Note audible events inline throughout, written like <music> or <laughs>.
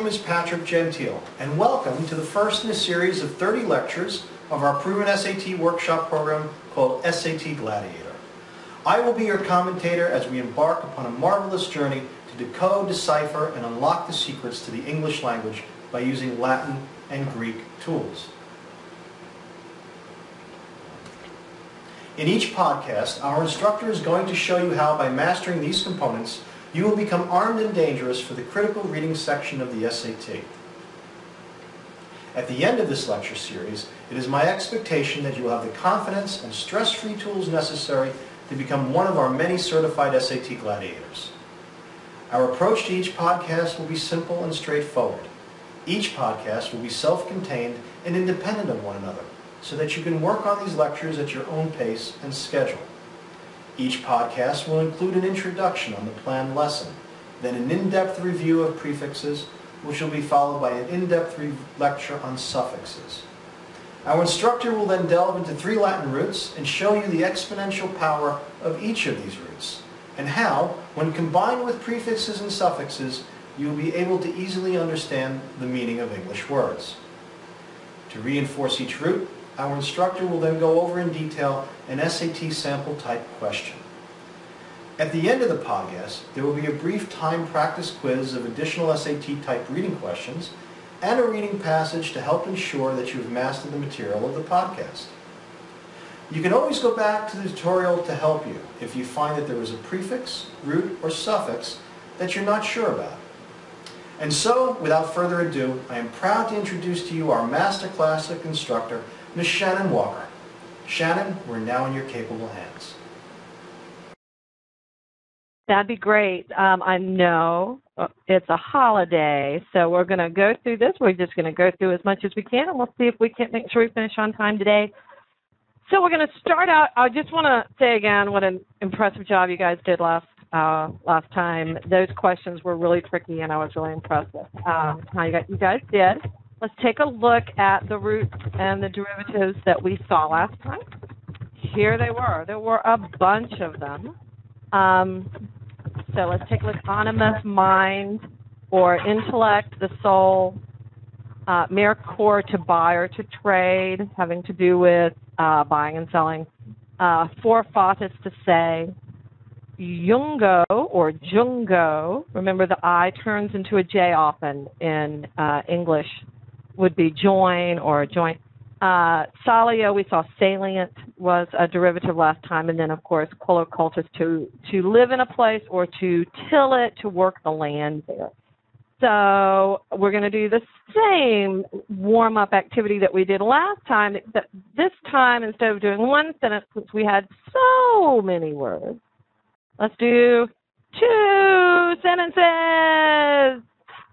name is Patrick Gentile, and welcome to the first in a series of 30 lectures of our proven SAT workshop program called SAT Gladiator. I will be your commentator as we embark upon a marvelous journey to decode, decipher, and unlock the secrets to the English language by using Latin and Greek tools. In each podcast, our instructor is going to show you how, by mastering these components, you will become armed and dangerous for the critical reading section of the SAT. At the end of this lecture series, it is my expectation that you will have the confidence and stress-free tools necessary to become one of our many certified SAT gladiators. Our approach to each podcast will be simple and straightforward. Each podcast will be self-contained and independent of one another, so that you can work on these lectures at your own pace and schedule. Each podcast will include an introduction on the planned lesson, then an in-depth review of prefixes, which will be followed by an in-depth lecture on suffixes. Our instructor will then delve into three Latin roots and show you the exponential power of each of these roots, and how, when combined with prefixes and suffixes, you will be able to easily understand the meaning of English words. To reinforce each root, our instructor will then go over in detail an SAT sample type question. At the end of the podcast, there will be a brief time practice quiz of additional SAT type reading questions and a reading passage to help ensure that you have mastered the material of the podcast. You can always go back to the tutorial to help you if you find that there is a prefix, root, or suffix that you're not sure about. And so, without further ado, I am proud to introduce to you our Master Classic instructor, Ms. Shannon Walker. Shannon, we're now in your capable hands. That'd be great. Um, I know uh, it's a holiday, so we're going to go through this. We're just going to go through as much as we can, and we'll see if we can make sure we finish on time today. So we're going to start out. I just want to say again what an impressive job you guys did last uh, last time. Those questions were really tricky, and I was really impressed with um, how you guys did. Let's take a look at the roots and the derivatives that we saw last time. Here they were. There were a bunch of them. Um, so let's take a look. Animus, mind, or intellect, the soul. Uh, mercor, to buy or to trade, having to do with uh, buying and selling. Uh, for fatus, to say. Jungo or jungo, remember the I turns into a J often in uh, English would be join or joint. Uh, salio, we saw salient was a derivative last time, and then of course colocultus to to live in a place or to till it, to work the land there. So we're going to do the same warm up activity that we did last time, except this time instead of doing one sentence, since we had so many words, let's do two sentences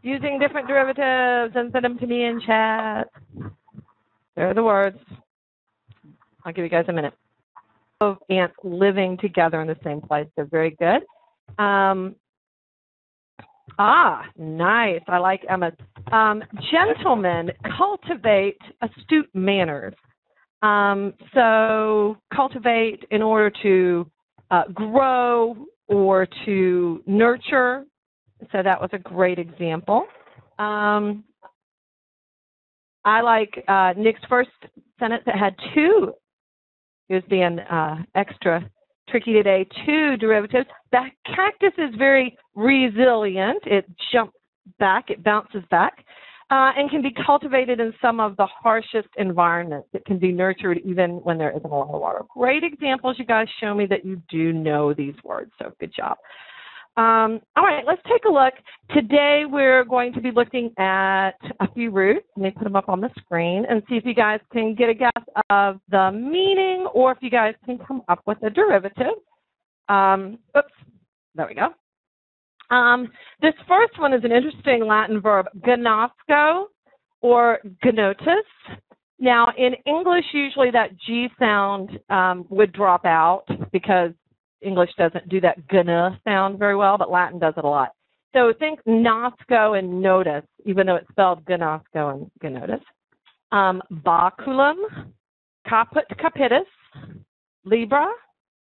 using different derivatives and send them to me in chat. There are the words. I'll give you guys a minute. Of ants living together in the same place. They're very good. Um, ah, nice. I like Emma. Um, gentlemen cultivate astute manners. Um, so cultivate in order to uh, grow or to nurture so that was a great example. Um, I like uh, Nick's first sentence that had two. He was being uh, extra tricky today. Two derivatives. The cactus is very resilient. It jumps back. It bounces back. Uh, and can be cultivated in some of the harshest environments. It can be nurtured even when there isn't a lot of water. Great examples. You guys show me that you do know these words, so good job. Um, all right, let's take a look. Today we're going to be looking at a few roots. Let me put them up on the screen and see if you guys can get a guess of the meaning or if you guys can come up with a derivative. Um, oops, there we go. Um, this first one is an interesting Latin verb, gnosco or gnotus. Now, in English, usually that G sound um, would drop out because English doesn't do that gonna sound very well, but Latin does it a lot. So think nosco and notus, even though it's spelled gnosco and gnotus. Um, baculum, caput capitis, libra,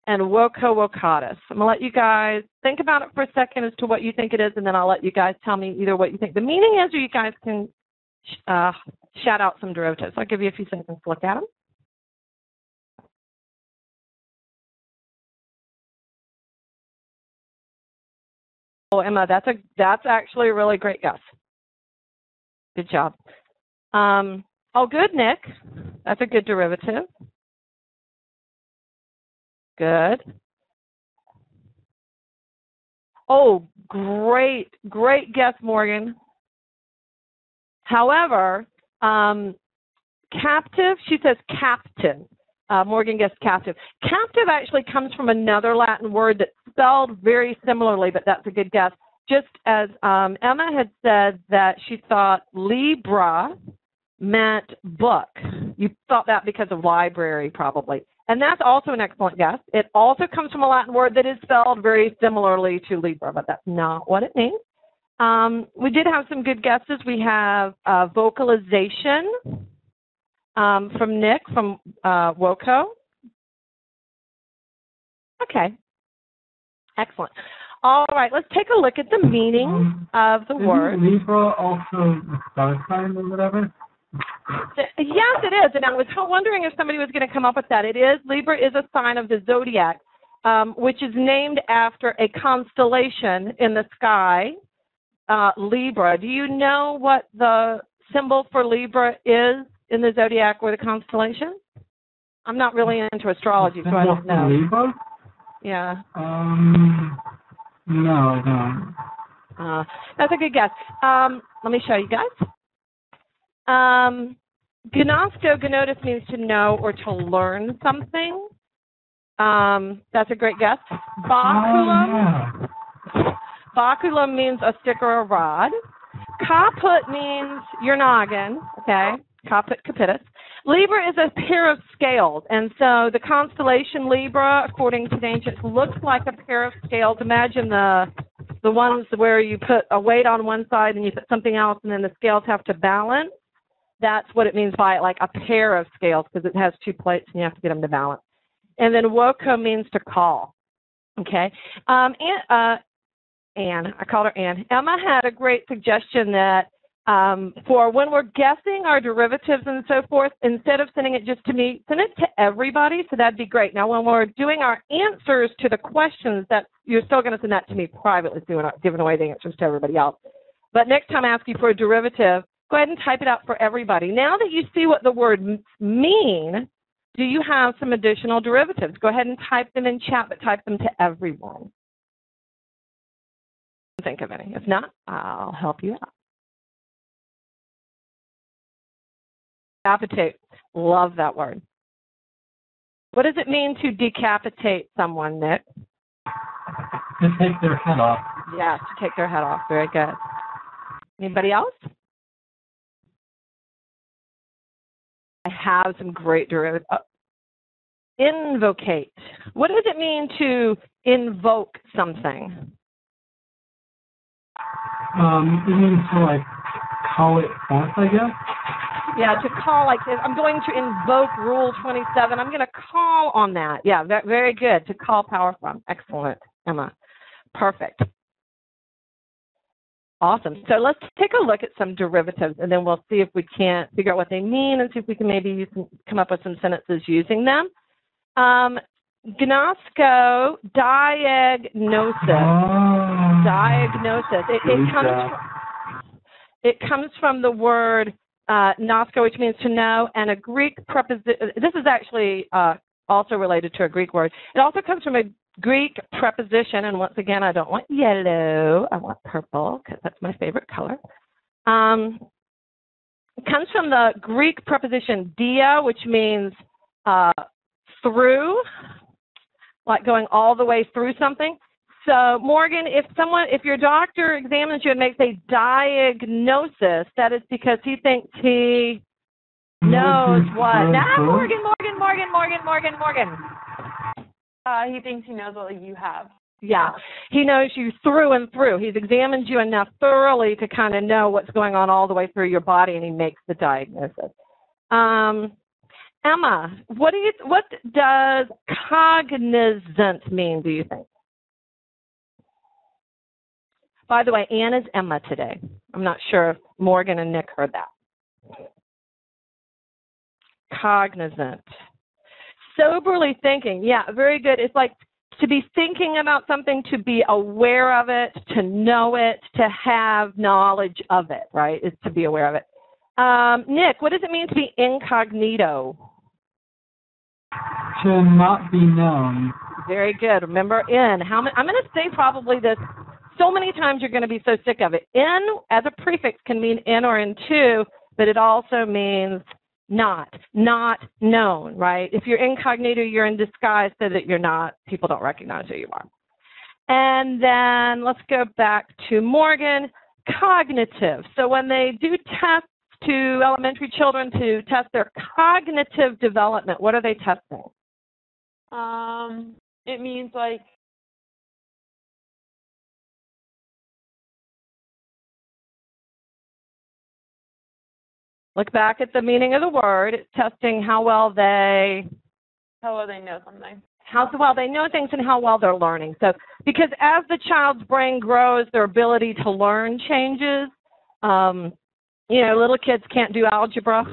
and Woco-wocatus. I'm going to let you guys think about it for a second as to what you think it is, and then I'll let you guys tell me either what you think the meaning is or you guys can uh, shout out some derivatives. I'll give you a few seconds to look at them. Oh, Emma, that's a that's actually a really great guess. Good job. Um, oh, good, Nick. That's a good derivative. Good. Oh, great, great guess, Morgan. However, um, captive, she says captain. Uh, Morgan guessed captive. Captive actually comes from another Latin word that's spelled very similarly, but that's a good guess. Just as um, Emma had said that she thought Libra meant book. You thought that because of library, probably. And that's also an excellent guess. It also comes from a Latin word that is spelled very similarly to Libra, but that's not what it means. Um, we did have some good guesses. We have uh, vocalization um, from Nick from uh, WOCO. Okay, excellent. All right, let's take a look at the meaning um, of the word. Libra also a star sign or whatever? Yes, it is. And I was wondering if somebody was going to come up with that. It is. Libra is a sign of the zodiac, um, which is named after a constellation in the sky, uh, Libra. Do you know what the symbol for Libra is in the zodiac or the constellation? I'm not really into astrology, so I don't know. Yeah. Um, no, I don't. Uh, that's a good guess. Um, let me show you guys. Um, gnosco, gnotus means to know or to learn something. Um, that's a great guess. Baculum, Oh, baculum means a stick or a rod. Caput means your noggin, okay? Capitis. Libra is a pair of scales, and so the constellation Libra, according to the ancients, looks like a pair of scales. Imagine the the ones where you put a weight on one side and you put something else, and then the scales have to balance. That's what it means by like a pair of scales because it has two plates and you have to get them to balance. And then woco means to call. Okay. Um, and, uh, Anne, I called her Anne. Emma had a great suggestion that um, for when we're guessing our derivatives and so forth, instead of sending it just to me, send it to everybody. So that'd be great. Now, when we're doing our answers to the questions, that you're still going to send that to me privately, so we're not giving away the answers to everybody else. But next time I ask you for a derivative, go ahead and type it out for everybody. Now that you see what the word mean, do you have some additional derivatives? Go ahead and type them in chat, but type them to everyone. Think of any. If not, I'll help you out. Decapitate. Love that word. What does it mean to decapitate someone, Nick? to take their head off. Yeah, to take their head off. Very good. Anybody else? I have some great derivatives. Uh, invocate. What does it mean to invoke something? Um, you mean to like call it forth, I guess? Yeah, to call like this. I'm going to invoke Rule 27. I'm going to call on that. Yeah, very good. To call power from. Excellent, Emma. Perfect. Awesome. So let's take a look at some derivatives, and then we'll see if we can't figure out what they mean, and see if we can maybe some, come up with some sentences using them. Um, gnosco diagnosis. Oh. Diagnosis. It, it comes. job. From, it comes from the word uh, nosco, which means to know, and a Greek preposition. This is actually uh, also related to a Greek word. It also comes from a Greek preposition, and once again, I don't want yellow. I want purple because that's my favorite color. Um, it comes from the Greek preposition dia, which means uh, through, like going all the way through something. So, Morgan, if someone, if your doctor examines you and makes a diagnosis, that is because he thinks he knows what. Now, Morgan, Morgan, Morgan, Morgan, Morgan, Morgan. Uh, he thinks he knows what you have. Yeah, he knows you through and through. He's examined you enough thoroughly to kind of know what's going on all the way through your body, and he makes the diagnosis. Um, Emma, what do you what does cognizant mean, do you think? By the way, Anne is Emma today. I'm not sure if Morgan and Nick heard that. Cognizant. Soberly thinking. Yeah, very good. It's like to be thinking about something, to be aware of it, to know it, to have knowledge of it, right? Is to be aware of it. Um, Nick, what does it mean to be incognito? To not be known. Very good. Remember in. How many, I'm going to say probably this so many times you're going to be so sick of it. In as a prefix can mean in or into, but it also means not, not known, right? If you're incognito, you're in disguise so that you're not, people don't recognize who you are. And then let's go back to Morgan, cognitive. So when they do tests to elementary children to test their cognitive development, what are they testing? Um, it means like Look back at the meaning of the word. It's testing how well they how well they know something. how well they know things and how well they're learning. So, because as the child's brain grows, their ability to learn changes. Um, you know, little kids can't do algebra;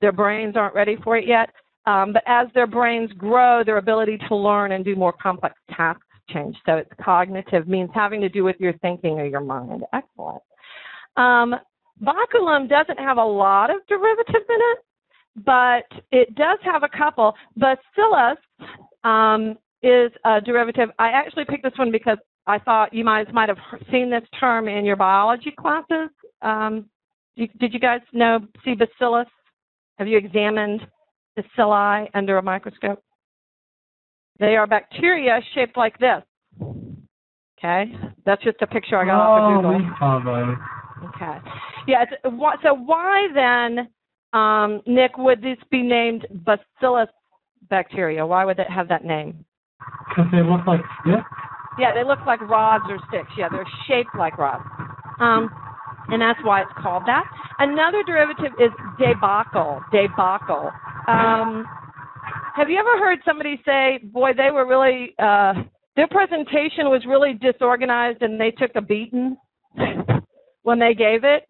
their brains aren't ready for it yet. Um, but as their brains grow, their ability to learn and do more complex tasks change. So, it's cognitive means having to do with your thinking or your mind. Excellent. Um, Baculum doesn't have a lot of derivatives in it, but it does have a couple. Bacillus um, is a derivative. I actually picked this one because I thought you guys might have seen this term in your biology classes. Um, did you guys know see bacillus? Have you examined bacilli under a microscope? They are bacteria shaped like this. Okay, that's just a picture I got off of oh, Google. we saw those. Okay. Yeah. So why then, um, Nick, would this be named Bacillus bacteria? Why would it have that name? Because they look like sticks. Yeah, they look like rods or sticks. Yeah, they're shaped like rods. Um, and that's why it's called that. Another derivative is debacle. Debacle. Um, have you ever heard somebody say, "Boy, they were really uh, their presentation was really disorganized and they took a beating when they gave it"?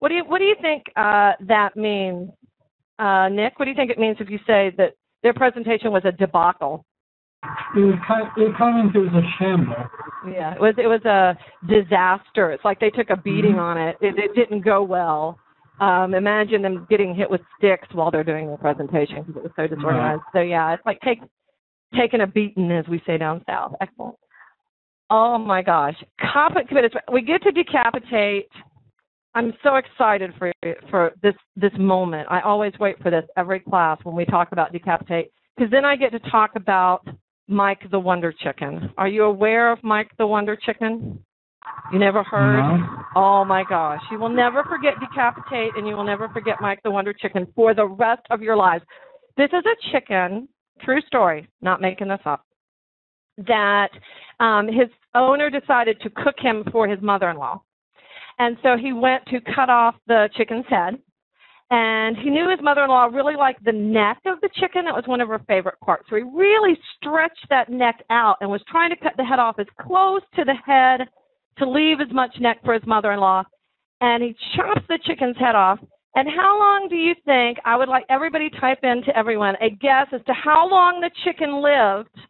What do you What do you think uh, that means, uh, Nick? What do you think it means if you say that their presentation was a debacle? It was kind. It kind of it was a shambles. Yeah, it was it was a disaster. It's like they took a beating Mhm. on it. It, it didn't go well. Um, imagine them getting hit with sticks while they're doing their presentation because it was so disorganized. So yeah, it's like take taking a beating, as we say down south. Excellent. Oh my gosh, Competent- we get to decapitate. I'm so excited for for this this moment. I always wait for this every class when we talk about decapitate because then I get to talk about Mike the Wonder Chicken. Are you aware of Mike the Wonder Chicken? You never heard? No. Oh my gosh. You will never forget Decapitate and you will never forget Mike the Wonder Chicken for the rest of your lives. This is a chicken, true story, not making this up, that um, his owner decided to cook him for his mother in law. And so he went to cut off the chicken's head. And he knew his mother in law really liked the neck of the chicken. That was one of her favorite parts. So he really stretched that neck out and was trying to cut the head off as close to the head to leave as much neck for his mother in law. And he chops the chicken's head off. And how long do you think, I would like everybody type in to everyone a guess as to how long the chicken lived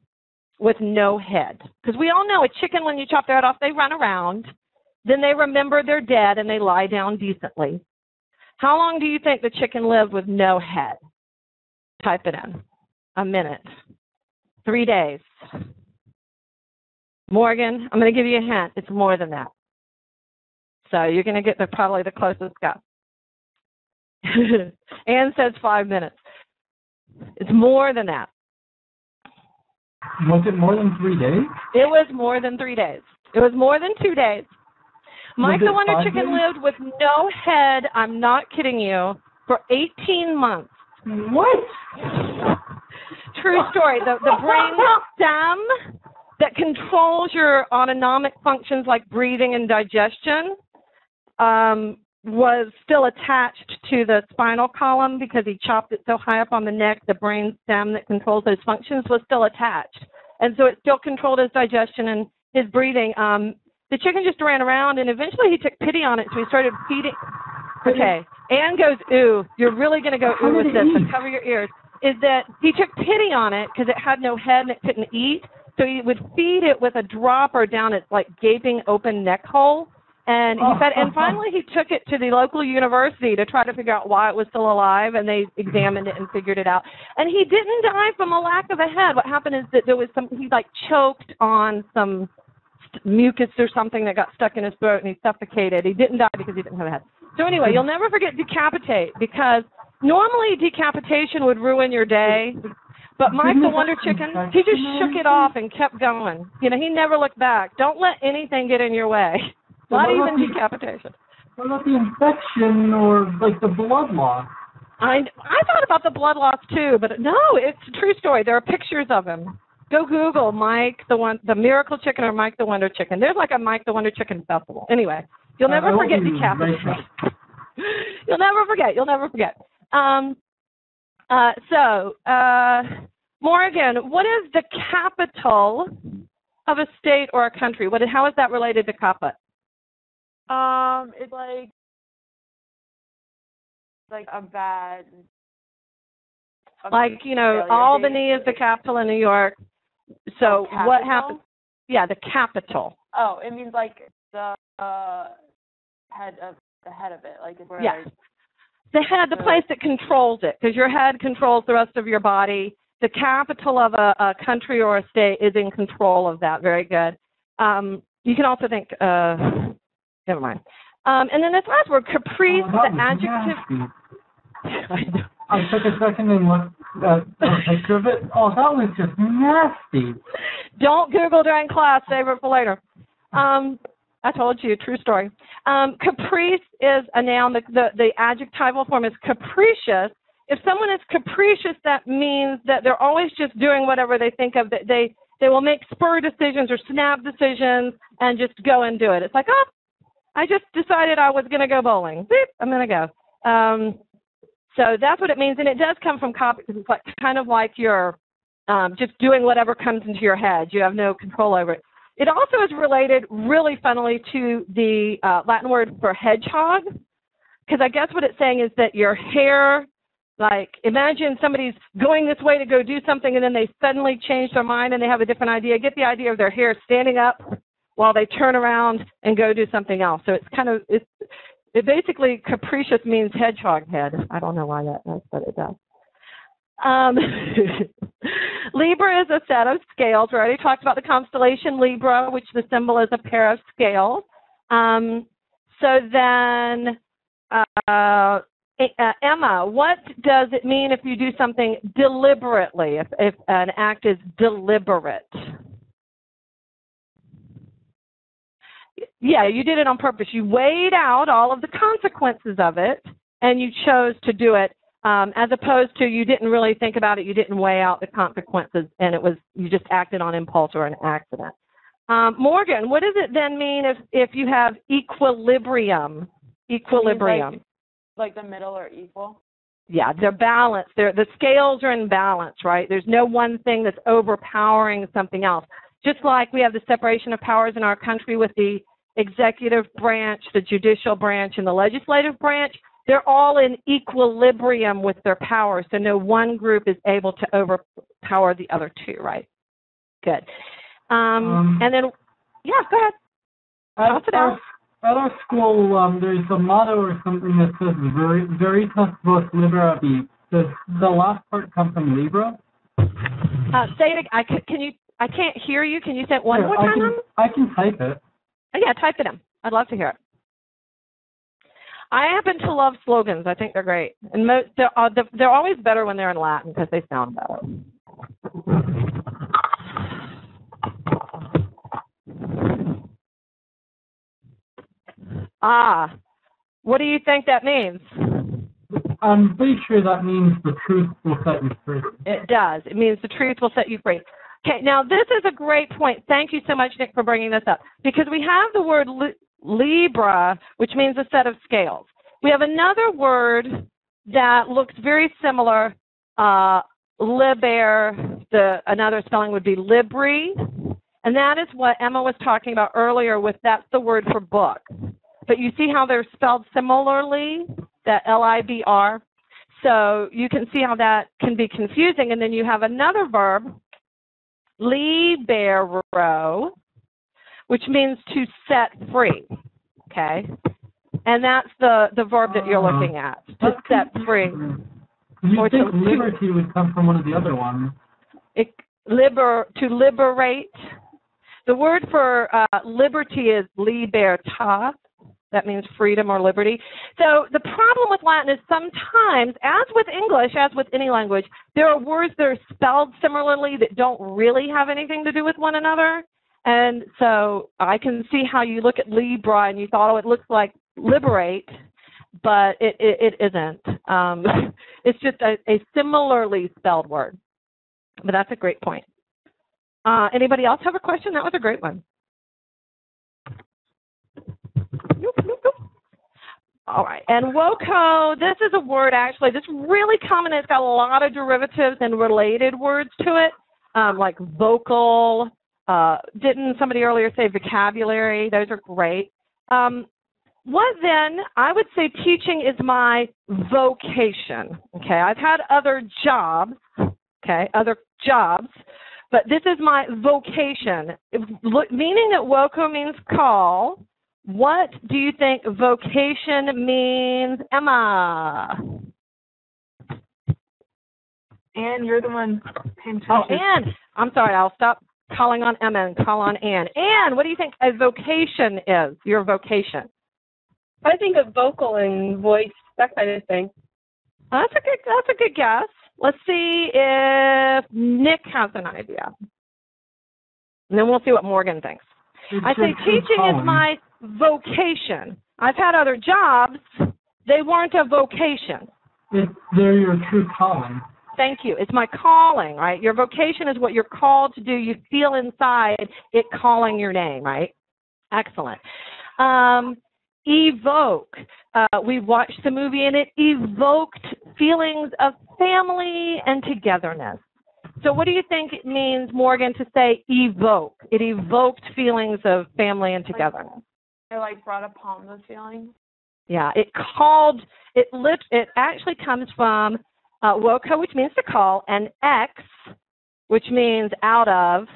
with no head? Because we all know a chicken, when you chop their head off, they run around. Then they remember they're dead and they lie down decently. How long do you think the chicken lived with no head? Type it in. A minute. Three days. Morgan, I'm going to give you a hint. It's more than that. So you're going to get the, probably the closest guess. <laughs> Anne says five minutes. It's more than that. Was it more than three days? It was more than three days. It was more than two days. Mike the Wonder Chicken lived with no head, I'm not kidding you, for 18 months. What? True story. The, the brain stem that controls your autonomic functions like breathing and digestion um, was still attached to the spinal column because he chopped it so high up on the neck, the brain stem that controls those functions was still attached. And so it still controlled his digestion and his breathing. Um, the chicken just ran around and eventually he took pity on it, so he started feeding. Okay. Anne goes, ooh, you're really going to go ooh with this, so cover your ears. Is that he took pity on it because it had no head and it couldn't eat. So he would feed it with a dropper down its like gaping open neck hole. And he fed, and <laughs> finally he took it to the local university to try to figure out why it was still alive, and they examined it and figured it out. And he didn't die from a lack of a head. What happened is that there was some, he like choked on some mucus or something that got stuck in his throat and he suffocated. He didn't die because he didn't have a head. So anyway, you'll never forget decapitate because normally decapitation would ruin your day. But Mike the Wonder Chicken, he just shook it off and kept going. You know, he never looked back. Don't let anything get in your way. Not even decapitation. What about the infection or like the blood loss? I I thought about the blood loss too, but no, it's a true story. There are pictures of him. Go Google Mike the one the Miracle Chicken or Mike the Wonder Chicken. There's like a Mike the Wonder Chicken festival. Anyway, you'll never Uh, forget won't decapitation. <laughs> you'll never forget. You'll never forget. Um, uh, so, uh, Morgan, what is the capital of a state or a country? What? How is that related to Kappa? Um, it's like like a bad. a Like you know, Albany is the capital of New York. So what Capital? happened? Yeah, the capital. Oh, it means like the uh, head of the head of it, like where Yes. like, The head, the So- place that controls it, because your head controls the rest of your body. The capital of a, a country or a state is in control of that. Very good. Um, you can also think, uh, never mind. Um, and then this last word, caprice, Oh, that the was adjective. <laughs> I took a second and looked at a picture of it. Oh, that was just nasty. Don't Google during class. Save it for later. Um, I told you, true story. Um, caprice is a noun. The, the, the adjectival form is capricious. If someone is capricious, that means that they're always just doing whatever they think of. That they they will make spur decisions or snap decisions and just go and do it. It's like, oh, I just decided I was going to go bowling. Beep, I'm going to go. Um, so that's what it means, and it does come from copy because it's kind of like you're um, just doing whatever comes into your head. You have no control over it. It also is related, really funnily, to the uh, Latin word for hedgehog, because I guess what it's saying is that your hair, like imagine somebody's going this way to go do something, and then they suddenly change their mind and they have a different idea. Get the idea of their hair standing up while they turn around and go do something else. So it's kind of it's it basically capricious means hedgehog head. I don't know why that does, but it does. Um, <laughs> Libra is a set of scales. We already talked about the constellation Libra, which the symbol is a pair of scales. Um, so then, uh, uh, Emma, what does it mean if you do something deliberately? If, if an act is deliberate? Yeah, you did it on purpose. You weighed out all of the consequences of it, and you chose to do it um, as opposed to you didn't really think about it, you didn't weigh out the consequences, and it was you just acted on impulse or an accident. Um, Morgan, what does it then mean if if you have equilibrium? Equilibrium. like the middle or equal. Yeah, they're balanced. They're, the scales are in balance, right? There's no one thing that's overpowering something else. Just like we have the separation of powers in our country with the executive branch, the judicial branch, and the legislative branch, they're all in equilibrium with their power. So no one group is able to overpower the other two, right? Good. Um, Um, and then, yeah, go ahead. Toss it At our, at our school, um, there's a motto or something that says "Very, Veritas Vos Liberabit." Does the last part come from Libra? Uh, say it. I can, can you? I can't hear you. Can you say it one Sure, more I time? can, I can type it. Oh, yeah, type it in. I'd love to hear it. I happen to love slogans. I think they're great, and mo- they're uh, they're- they're always better when they're in Latin because they sound better. Ah, what do you think that means? I'm pretty sure that means the truth will set you free. It does. It means the truth will set you free. Okay, now this is a great point. Thank you so much, Nick, for bringing this up because we have the word li- Libra, which means a set of scales. We have another word that looks very similar, uh, liber, the, another spelling would be libri, and that is what Emma was talking about earlier with that's the word for book. But you see how they're spelled similarly, that L-I-B-R? So you can see how that can be confusing. And then you have another verb, libero, which means to set free. Okay? And that's the, the verb that you're looking at, to set free. You think to- liberty would come from one of the other ones? It, liber, to liberate. The word for uh, liberty is libertas. That means freedom or liberty. So the problem with Latin is sometimes, as with English, as with any language, there are words that are spelled similarly that don't really have anything to do with one another. And so I can see how you look at Libra and you thought, oh, it looks like liberate, but it, it, it isn't. Um, <laughs> it's just a, a similarly spelled word. But that's a great point. Uh, anybody else have a question? That was a great one. All right. And WOCO, this is a word actually that's really common. It's got a lot of derivatives and related words to it, um, like vocal. Uh, didn't somebody earlier say vocabulary? Those are great. Um, what then? I would say teaching is my vocation. Okay. I've had other jobs. Okay. Other jobs. But this is my vocation, meaning that WOCO means call. What do you think vocation means, Emma? And you're the one Oh. Anne. I'm sorry. I'll stop calling on Emma and call on Anne. Anne, what do you think a vocation is? Your vocation. I think of vocal and voice, that kind of thing. That's a good. That's a good guess. Let's see if Nick has an idea, and then we'll see what Morgan thinks. It's I say your true teaching is my vocation. I've had other jobs. They weren't a vocation. It's, they're your true calling. Thank you. It's my calling, right? Your vocation is what you're called to do. You feel inside it calling your name, right? Excellent. Um, evoke. Uh, we watched the movie and it evoked feelings of family and togetherness. So, what do you think it means, Morgan, to say evoke? It evoked feelings of family and togetherness. I like brought upon those feelings. Yeah, it called it. Lit, it actually comes from uh, woco, which means to call, and ex, which means out of,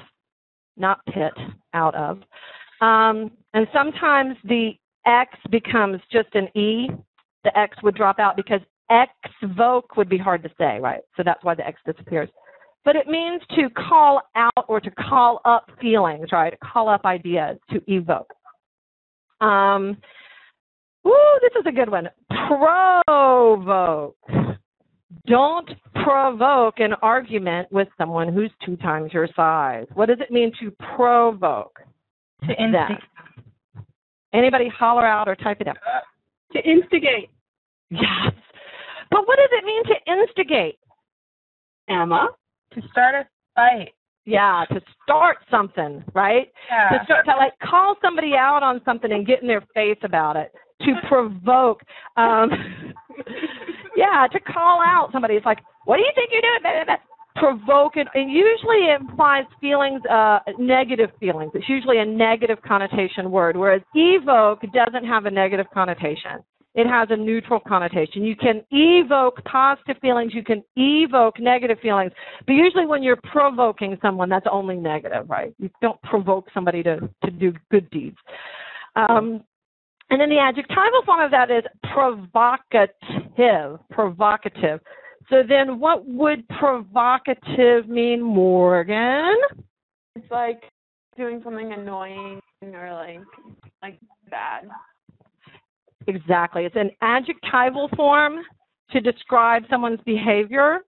not pit, out of. Um, and sometimes the x becomes just an e. The x would drop out because exvoke would be hard to say, right? So that's why the x disappears. But it means to call out or to call up feelings, right? Call up ideas, to evoke. Um, Woo, this is a good one. Provoke. Don't provoke an argument with someone who's two times your size. What does it mean to provoke? To instigate. Anybody holler out or type it out. To instigate. Yes. But what does it mean to instigate? Emma. To start a fight. Yeah, to start something, right? Yeah. to start to like call somebody out on something and get in their face about it. To <laughs> provoke um <laughs> yeah to call out somebody. It's like what do you think you're doing? Provoke it. And usually it implies feelings uh negative feelings. It's usually a negative connotation word whereas evoke doesn't have a negative connotation it has a neutral connotation. You can evoke positive feelings, you can evoke negative feelings, but usually when you're provoking someone, that's only negative, right? You don't provoke somebody to, to do good deeds. Um, and then the adjectival form of that is provocative. Provocative. So then what would provocative mean, Morgan? It's like doing something annoying or like like bad. Exactly. It's an adjectival form to describe someone's behavior.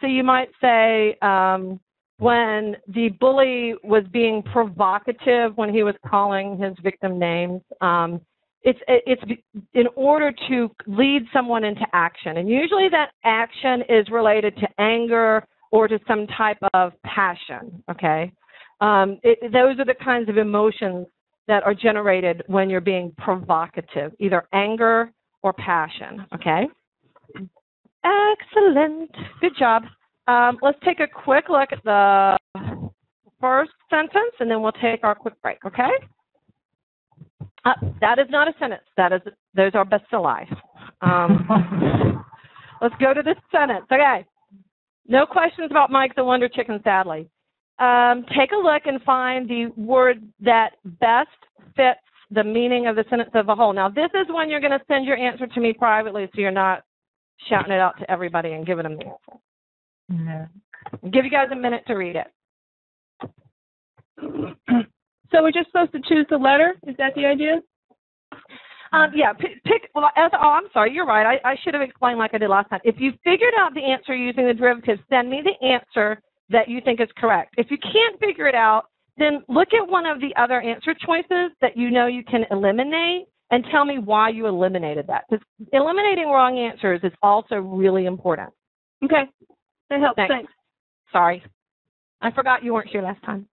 So you might say, um, when the bully was being provocative when he was calling his victim names, um, it's it's in order to lead someone into action, and usually that action is related to anger or to some type of passion. Okay, um, it, those are the kinds of emotions that are generated when you're being provocative, either anger or passion. Okay? Excellent. Good job. Um, let's take a quick look at the first sentence and then we'll take our quick break, okay? Uh, that is not a sentence. That is those are bacilli. Um, <laughs> let's go to the sentence. Okay. No questions about Mike the Wonder Chicken, sadly. Um, take a look and find the word that best fits the meaning of the sentence as a whole. Now, this is when you're going to send your answer to me privately so you're not shouting it out to everybody and giving them the answer. No. I'll give you guys a minute to read it. <clears throat> So we're just supposed to choose the letter? Is that the idea? Um, yeah, pick, pick well, as, oh, I'm sorry, you're right. I, I should have explained like I did last time. If you figured out the answer using the derivative, send me the answer that you think is correct. If you can't figure it out, then look at one of the other answer choices that you know you can eliminate and tell me why you eliminated that. Because eliminating wrong answers is also really important. Okay. That helps. Thanks. Thanks. Sorry. I forgot you weren't here last time.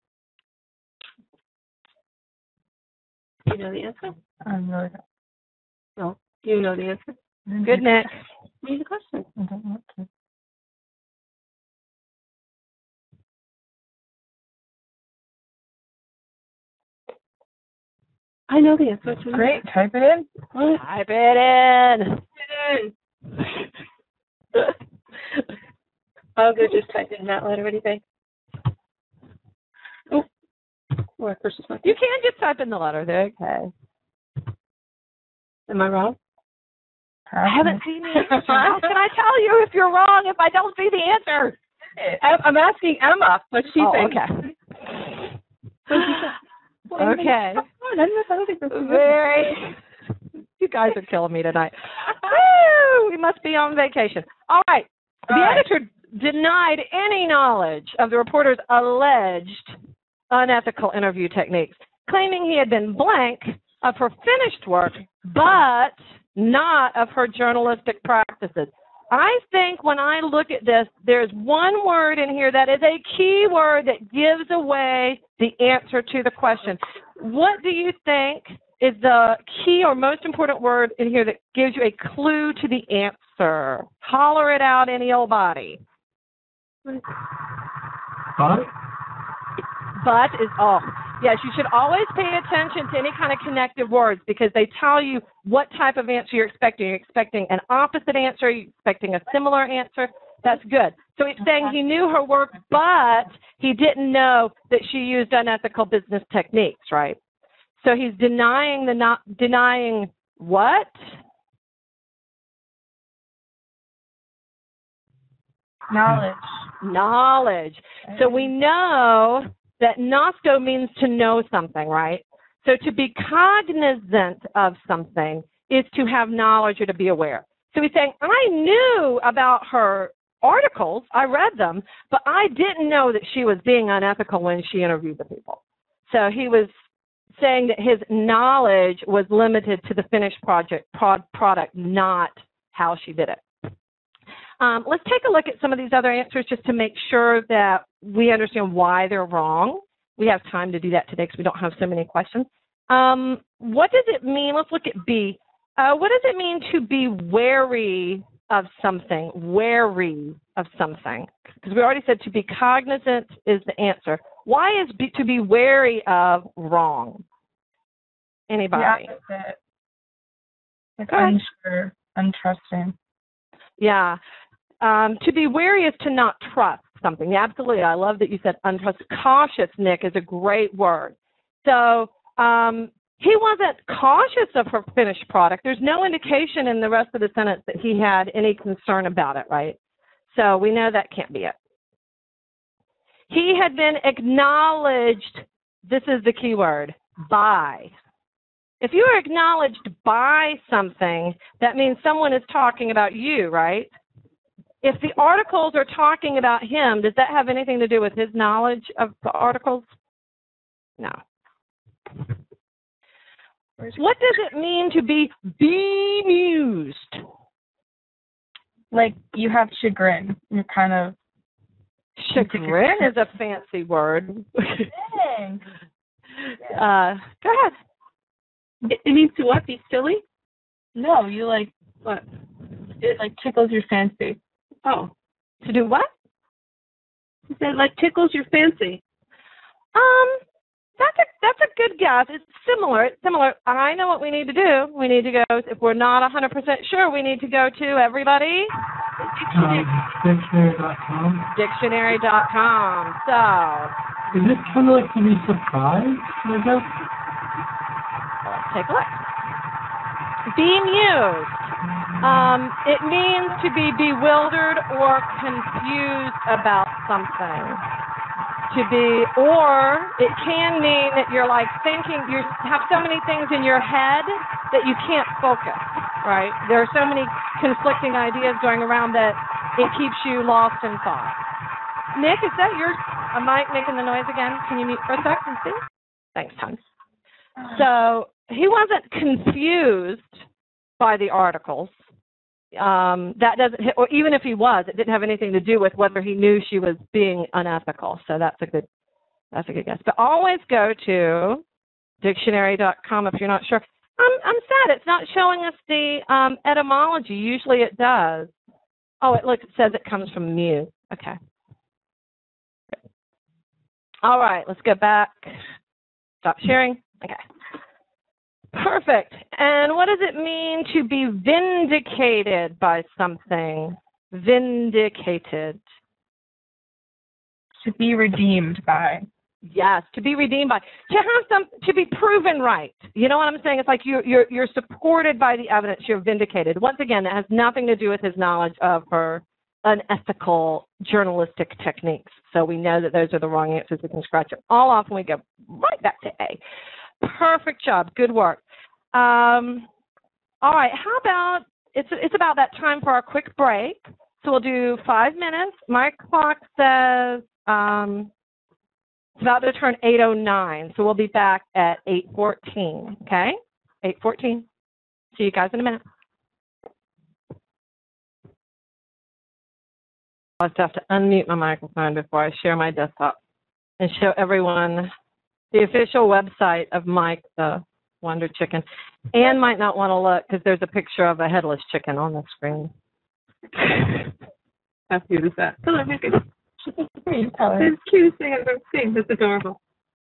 Do you know the answer? Um, I'm really No. Do you know the answer? Mm-hmm. Good, Nick. Read the question. I don't want to. I know the answer. too. Great. Type it in. What? Type it in. <laughs> I'll go just type in that letter. What do you think? Oh. Or I pushed. You can just type in the letter. They're okay. Am I wrong? I haven't seen the <laughs> answer. How can I tell you if you're wrong if I don't see the answer? I- I'm asking Emma what she oh, thinks. okay. Well, I think- Okay. <laughs> I don't- think this is Very. You guys are killing me tonight. <laughs> Woo! We must be on vacation. All right. The All right. editor denied any knowledge of the reporter's alleged unethical interview techniques, claiming he had been blank of her finished work, but not of her journalistic practices. I think when I look at this, there's one word in here that is a key word that gives away the answer to the question. What do you think is the key or most important word in here that gives you a clue to the answer? Holler it out, any old body. But But is oh yes, you should always pay attention to any kind of connective words because they tell you what type of answer you're expecting. You're expecting an opposite answer, you're expecting a similar answer. That's good. So he's saying he knew her work, but he didn't know that she used unethical business techniques, right? So he's denying the not denying what? knowledge. Knowledge. So we know that Gnosco means to know something, right? So to be cognizant of something is to have knowledge or to be aware. So he's saying, I knew about her articles, I read them, but I didn't know that she was being unethical when she interviewed the people. So he was saying that his knowledge was limited to the finished project prod, product, not how she did it. Um, let's take a look at some of these other answers just to make sure that we understand why they're wrong. We have time to do that today because we don't have so many questions. Um, what does it mean? Let's look at B. Uh, what does it mean to be wary of something? Wary of something? Because we already said to be cognizant is the answer. Why is be, to be wary of wrong? Anybody? Opposite. It's unsure, untrusting. Yeah. Um, to be wary is to not trust something. Absolutely. I love that you said untrust. Cautious, Nick, is a great word. So um, he wasn't cautious of her finished product. There's no indication in the rest of the sentence that he had any concern about it, right? So we know that can't be it. He had been acknowledged, this is the key word, by. If you are acknowledged by something, that means someone is talking about you, right? If the articles are talking about him, does that have anything to do with his knowledge of the articles? No. What does it mean to be bemused? Like you have chagrin. You're kind of Chagrin is a fancy word. Dang. <laughs> Uh, go ahead. It, it means to what? Be silly? No, you like What? it like tickles your fancy. Oh, To do what? he said like tickles your fancy. Um, that's a that's a good guess. It's similar. It's similar. I know what we need to do. We need to go. If we're not a hundred percent sure, we need to go to everybody Um, dictionary.com. dictionary.com. So Is this kind of like to be surprised? I guess. let's take a look. Being used. Um, it means to be bewildered or confused about something. To be, or it can mean that you're like thinking, you have so many things in your head that you can't focus, right? There are so many conflicting ideas going around that it keeps you lost in thought. Nick, is that your, I making the noise again? Can you mute for a sec and see? Thanks, Tom. So he wasn't confused by the articles. Um, that doesn't, or even if he was, it didn't have anything to do with whether he knew she was being unethical. So that's a good, that's a good guess. But always go to dictionary.com if you're not sure. I'm, I'm sad it's not showing us the um, etymology. Usually it does. Oh, it looks, it says it comes from mu. Okay. All right, let's go back. Stop sharing. Okay. Perfect. And what does it mean to be vindicated by something? Vindicated. To be redeemed by. Yes, to be redeemed by, to have some, to be proven right. You know what I'm saying? It's like you're you're you're supported by the evidence. You're vindicated. Once again, it has nothing to do with his knowledge of her unethical journalistic techniques. So we know that those are the wrong answers. We can scratch it all off, and we go right back to A. Perfect job. Good work. Um, all right. How about it's it's about that time for our quick break. So we'll do five minutes. My clock says. Um, it's about to turn 8.09, so we'll be back at 8.14, okay? 8.14. See you guys in a minute. I have to unmute my microphone before I share my desktop and show everyone the official website of Mike the Wonder Chicken. Anne might not want to look because there's a picture of a headless chicken on the screen. How cute is that? Hello, Mickey. Pretty color. That's the cutest thing I've ever seen. That's adorable.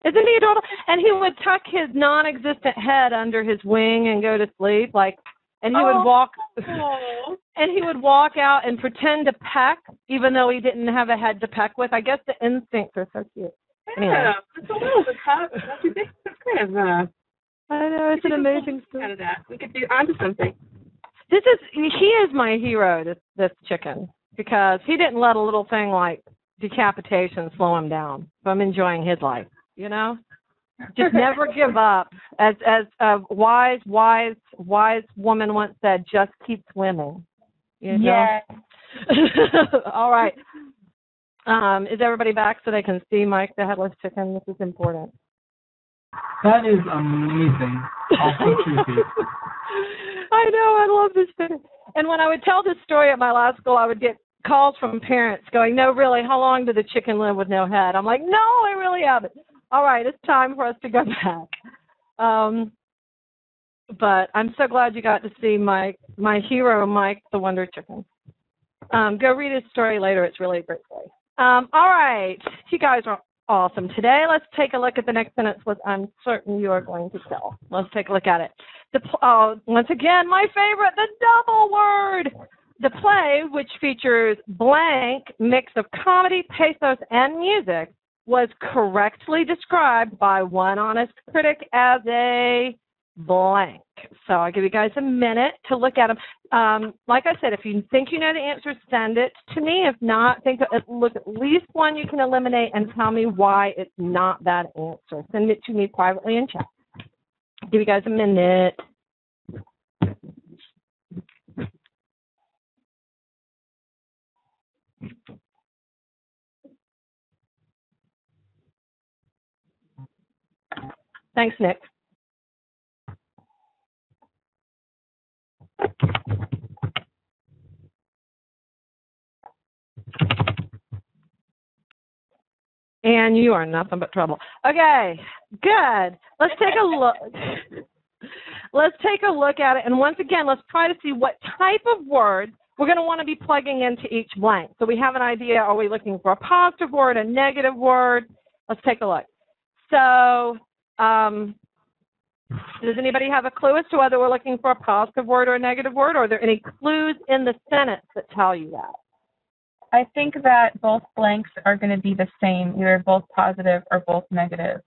Isn't he adorable? And he would tuck his non-existent head under his wing and go to sleep, like, and he Oh. would walk, Oh. and he would walk out and pretend to peck, even though he didn't have a head to peck with. I guess the instincts are so cute. Anyway. Yeah, it's a little bit hot. Don't you think? Kind of uh, I know it's an amazing out of that. We could do onto something. This is he is my hero. This this chicken because he didn't let a little thing like decapitation slow him down. So I'm enjoying his life. You know. just <laughs> never give up. As as a wise, wise, wise woman once said, just keep swimming. You know? Yeah. <laughs> All right. Um, is everybody back so they can see Mike the headless chicken? This is important. That is amazing. <laughs> I know, I love this thing. And when I would tell this story at my last school, I would get calls from parents going, No, really, how long did the chicken live with no head? I'm like, No, I really haven't. All right, it's time for us to go <laughs> back. Um, but I'm so glad you got to see my my hero, Mike the Wonder Chicken. Um, go read his story later. It's really a great story. Um, all right, you guys are awesome today. Let's take a look at the next sentence. What I'm certain you are going to tell. Let's take a look at it. The oh, once again, my favorite, the double word. The play, which features blank mix of comedy, pathos, and music, was correctly described by one honest critic as a blank. So I'll give you guys a minute to look at them. Um, like I said, if you think you know the answer, send it to me. If not, think look at least one you can eliminate and tell me why it's not that answer. Send it to me privately in chat. Give you guys a minute. Thanks, Nick. And you are nothing but trouble. Okay, good. Let's take a <laughs> look. let's take a look at it. And once again, let's try to see what type of word we're going to want to be plugging into each blank. So we have an idea. Are we looking for a positive word, a negative word? Let's take a look. So um, does anybody have a clue as to whether we're looking for a positive word or a negative word? Or are there any clues in the sentence that tell you that? I think that both blanks are going to be the same, either both positive or both negative.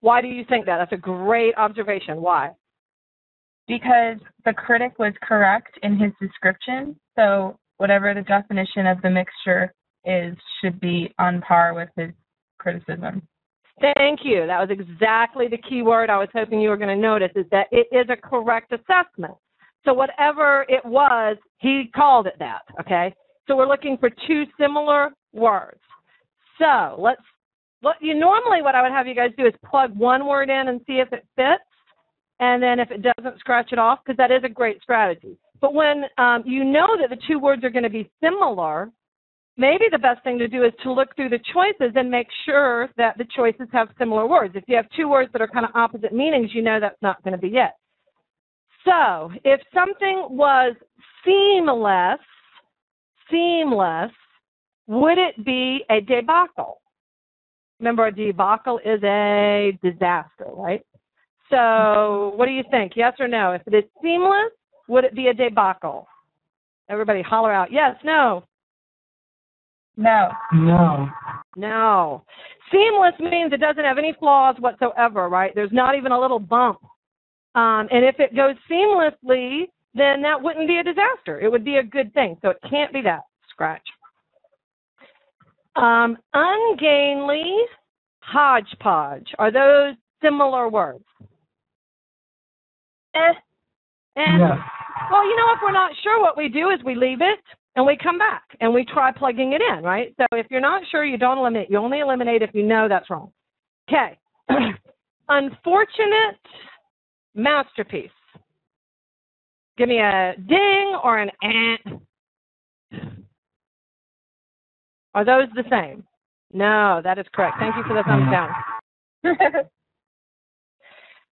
Why do you think that? That's a great observation. Why? Because the critic was correct in his description, so whatever the definition of the mixture is should be on par with his criticism. Thank you. That was exactly the key word I was hoping you were going to notice is that it is a correct assessment. So whatever it was, he called it that, okay? So we're looking for two similar words. So let's, what you normally what I would have you guys do is plug one word in and see if it fits. And then if it doesn't, scratch it off because that is a great strategy. But when um, you know that the two words are going to be similar, maybe the best thing to do is to look through the choices and make sure that the choices have similar words. If you have two words that are kind of opposite meanings, you know that's not going to be it. So if something was seamless, seamless, would it be a debacle? Remember, a debacle is a disaster, right? So, what do you think? Yes or no? If it is seamless, would it be a debacle? Everybody holler out, yes, no. No. No. No. Seamless means it doesn't have any flaws whatsoever, right? There's not even a little bump. Um, and if it goes seamlessly, then that wouldn't be a disaster. It would be a good thing. So it can't be that. Scratch. Um, ungainly, hodgepodge. Are those similar words? Eh. And, Yes. well, you know, if we're not sure, what we do is we leave it and we come back and we try plugging it in, right? So if you're not sure, you don't eliminate. You only eliminate if you know that's wrong. Okay. <clears throat> Unfortunate masterpiece. Give me a ding or an ant. Are those the same? No, that is correct. Thank you for the thumbs down. <laughs>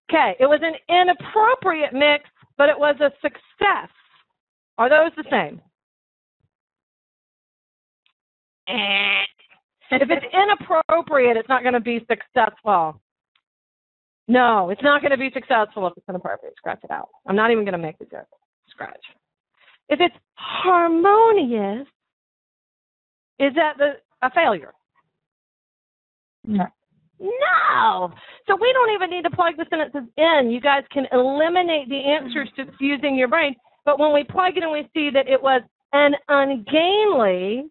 okay, it was an inappropriate mix, but it was a success. Are those the same? Eh. If it's inappropriate, it's not going to be successful. No, it's not going to be successful if it's inappropriate. Scratch it out. I'm not even going to make the joke. Scratch. If it's harmonious, is that the a failure? No. No. So we don't even need to plug the sentences in. You guys can eliminate the answers just using your brain. But when we plug it in, we see that it was an ungainly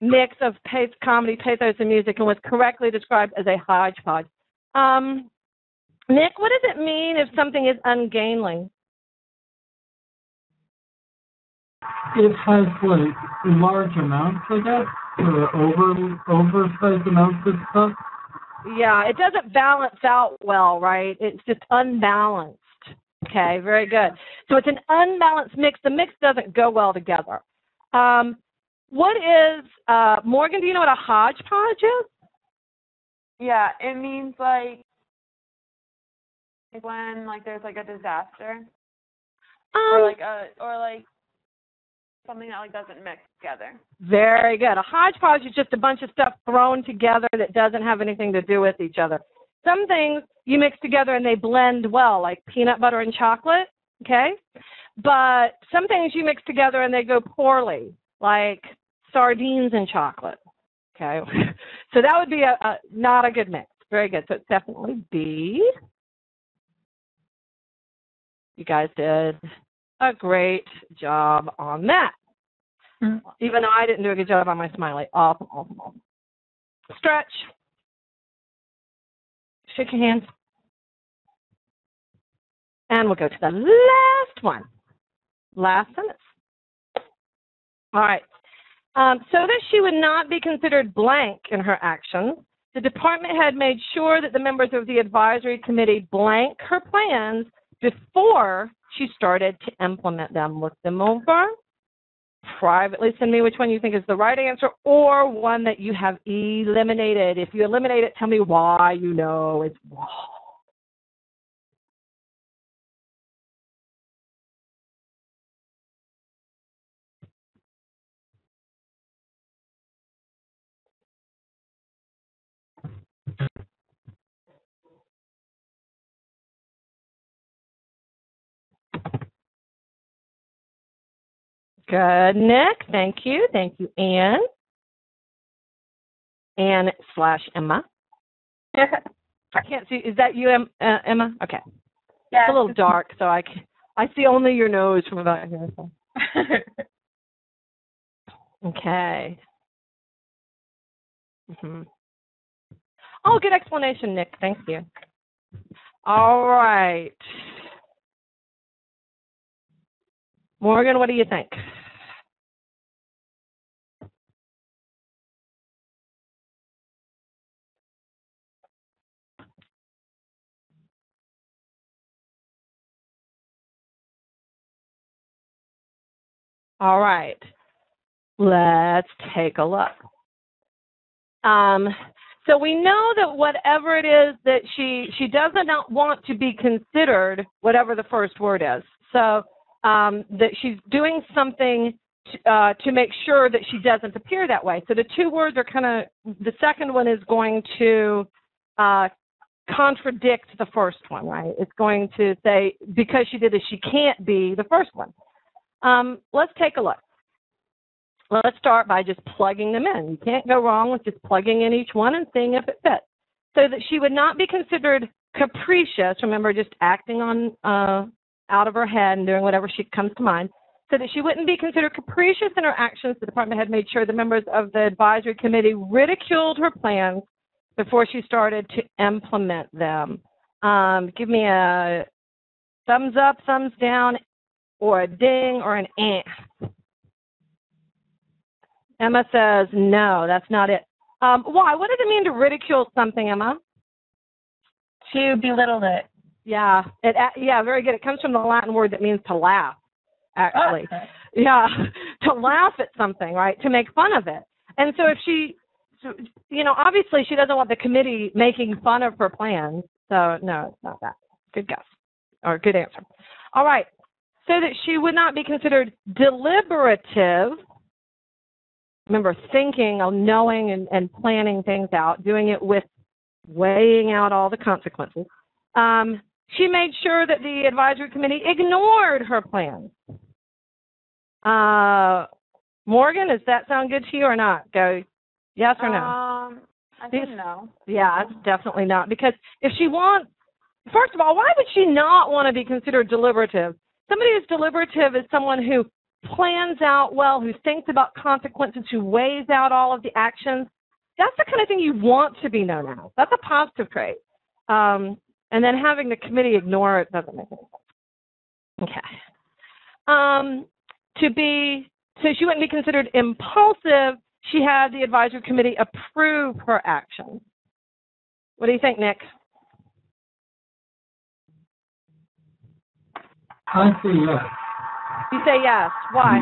mix of pace, comedy, pathos, and music, and was correctly described as a hodgepodge. Um, Nick, what does it mean if something is ungainly? It has like large amounts, I guess, or over oversized amounts of stuff. Yeah, it doesn't balance out well, right? It's just unbalanced. Okay, very good. So it's an unbalanced mix. The mix doesn't go well together. Um, what is uh, Morgan? Do you know what a hodgepodge is? Yeah, it means like like when like there's like a disaster or Um, like a or like something that like doesn't mix together. Very good. A hodgepodge is just a bunch of stuff thrown together that doesn't have anything to do with each other. Some things you mix together and they blend well, like peanut butter and chocolate, okay? But some things you mix together and they go poorly, like sardines and chocolate, okay? <laughs> So that would be a, a not a good mix. Very good. So it's definitely B. You guys did a great job on that. Mm. Even though I didn't do a good job on my smiley. Awesome, awesome, awesome. Stretch. Shake your hands. And we'll go to the last one. Last sentence. All right. Um, so that she would not be considered blank in her actions, the department had made sure that the members of the advisory committee blank her plans before she started to implement them. Look them over, privately send me which one you think is the right answer or one that you have eliminated. If you eliminate it, tell me why you know it's wrong. Good, Nick. Thank you. Thank you, Anne. Anne slash Emma. <laughs> I can't see. Is that you, uh, Emma? Okay. yeah. It's a little dark, so I can, I see only your nose from about here. So. <laughs> Okay. hmm Oh, good explanation, Nick. Thank you. All right. Morgan, what do you think? All right. Let's take a look. Um, so we know that whatever it is that she she does not want to be considered, whatever the first word is. So um, that she's doing something to, uh, to make sure that she doesn't appear that way. So the two words are kind of the second one is going to uh, contradict the first one, right? It's going to say because she did this, she can't be the first one. Um, let's take a look. Let's start by just plugging them in. You can't go wrong with just plugging in each one and seeing if it fits. So that she would not be considered capricious, remember, just acting on uh, out of her head and doing whatever she comes to mind, so that she wouldn't be considered capricious in her actions. The department had made sure the members of the advisory committee ridiculed her plans before she started to implement them. Um, give me a thumbs up, thumbs down, or a ding, or an eh. Emma says, no, that's not it. Um, why? What does it mean to ridicule something, Emma? to belittle it. Yeah, it, uh, yeah, very good. It comes from the Latin word that means to laugh, actually. Okay. Yeah, <laughs> to laugh at something, right? To make fun of it. And so if she, so, you know, obviously she doesn't want the committee making fun of her plans. So no, it's not that. Good guess or good answer. All right. So that she would not be considered deliberative. Remember, thinking, of knowing, and, and planning things out, doing it with weighing out all the consequences. Um, she made sure that the advisory committee ignored her plans. Uh, Morgan, does that sound good to you or not? Go yes or no? Um, I These- think no. Yeah, definitely not. Because if she wants, first of all, why would she not want to be considered deliberative? Somebody who's deliberative is someone who plans out well, who thinks about consequences, who weighs out all of the actions. That's the kind of thing you want to be known as. That's a positive trait. Um, and then having the committee ignore it doesn't make any sense. Okay. Um, to be, so she wouldn't be considered impulsive. She had the advisory committee approve her action. What do you think, Nick? I say yes. You say yes. Why?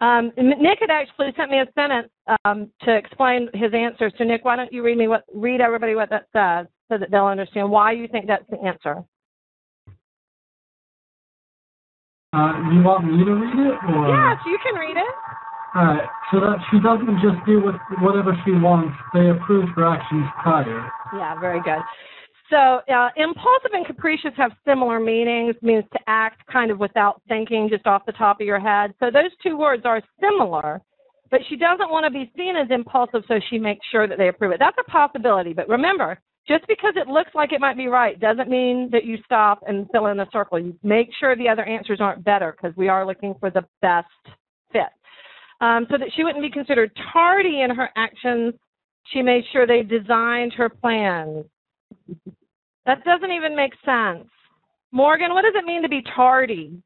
Um, Nick had actually sent me a sentence um, to explain his answer. So, Nick, why don't you read me what read everybody what that says so that they'll understand why you think that's the answer. Uh, you want me to read it, or? Yes, you can read it. Alright, so that she doesn't just do with whatever she wants, they approve her actions prior. Yeah, very good. So, uh, impulsive and capricious have similar meanings, means to act kind of without thinking, just off the top of your head. So, those two words are similar, but she doesn't want to be seen as impulsive, so she makes sure that they approve it. That's a possibility, but remember, just because it looks like it might be right doesn't mean that you stop and fill in the circle. You make sure the other answers aren't better because we are looking for the best fit. Um, so that she wouldn't be considered tardy in her actions, she made sure they designed her plans. That doesn't even make sense. Morgan, what does it mean to be tardy?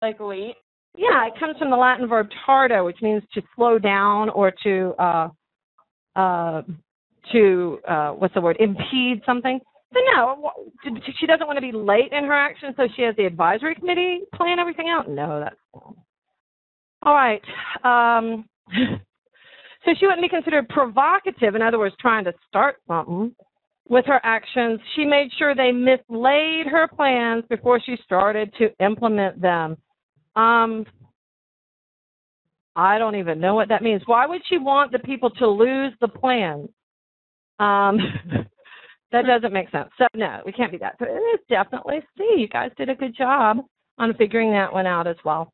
Like late? Yeah, it comes from the Latin verb tardo, which means to slow down or to uh, uh, to uh, what's the word? Impede something. So no, she doesn't want to be late in her action, so she has the advisory committee plan everything out. No, that's. All right. Um, <laughs> so she wouldn't be considered provocative. In other words, trying to start something with her actions. She made sure they mislaid her plans before she started to implement them. Um, I don't even know what that means. Why would she want the people to lose the plans? Um, <laughs> that doesn't make sense. So no, we can't be that. So it is definitely C. You guys did a good job on figuring that one out as well.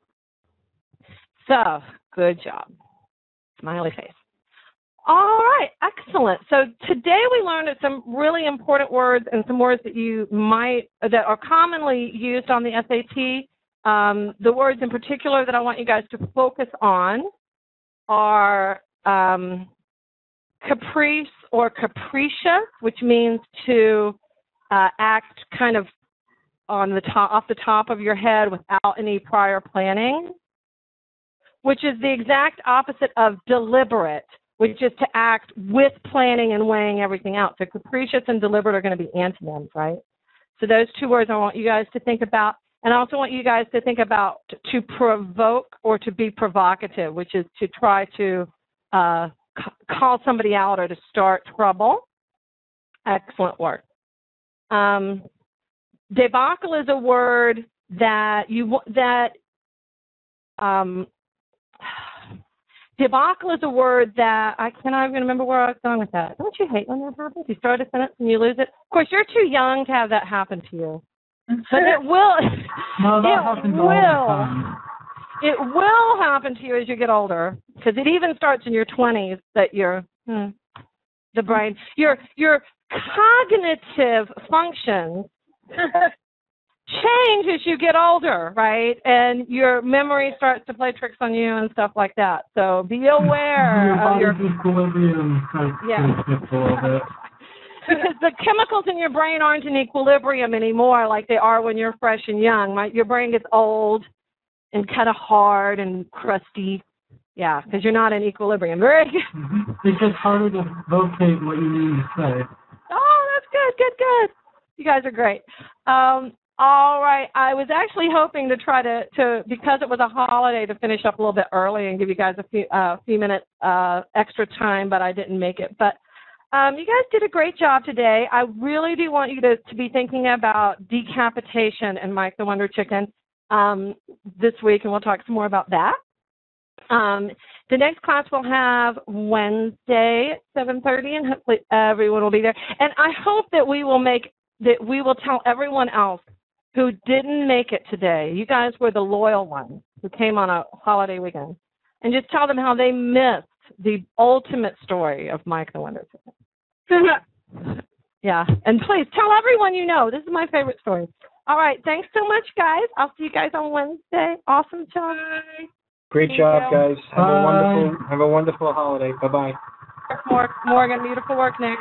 So good job. Smiley face. All right, excellent. So today we learned some really important words and some words that you might that are commonly used on the SAT. Um, the words in particular that I want you guys to focus on are um, caprice or capricious, which means to uh, act kind of on the top, off the top of your head without any prior planning, which is the exact opposite of deliberate, which is to act with planning and weighing everything out. So capricious and deliberate are going to be antonyms, right? So those two words I want you guys to think about. And I also want you guys to think about to provoke or to be provocative, which is to try to uh, call somebody out or to start trouble. Excellent work. Um, debacle is a word that you that um, debacle is a word that I cannot even remember where I was going with that. Don't you hate when that happens? You start a sentence and you lose it. Of course, you're too young to have that happen to you. But it will. <laughs> No, that it will. all the time. It will happen to you as you get older because it even starts in your 20s that your hmm, the brain your your cognitive functions <laughs> change as you get older, right? And your memory starts to play tricks on you and stuff like that. So be aware your of your equilibrium Yeah. to a little bit. because the chemicals in your brain aren't in equilibrium anymore like they are when you're fresh and young. Right? Your brain gets old and kind of hard and crusty. Yeah, because you're not in equilibrium. Very good. Mhm. It's just harder to vocate what you need to say. Oh, that's good, good, good. You guys are great. Um, all right. I was actually hoping to try to, to because it was a holiday to finish up a little bit early and give you guys a few uh, few minutes uh, extra time, but I didn't make it. But um, you guys did a great job today. I really do want you to, to be thinking about decapitation and Mike the Wonder Chicken um, this week, and we'll talk some more about that. Um, the next class we'll have Wednesday at 7:30, and hopefully everyone will be there. And I hope that we will make that we will tell everyone else who didn't make it today. You guys were the loyal ones who came on a holiday weekend, and just tell them how they missed the ultimate story of Mike the Wonder Chicken. <laughs> yeah, and please tell everyone you know. This is my favorite story. All right, thanks so much, guys. I'll see you guys on Wednesday. Awesome job. Great Thank job, you. guys. Have a wonderful have a wonderful holiday. Bye bye. Morgan, beautiful work, Nick.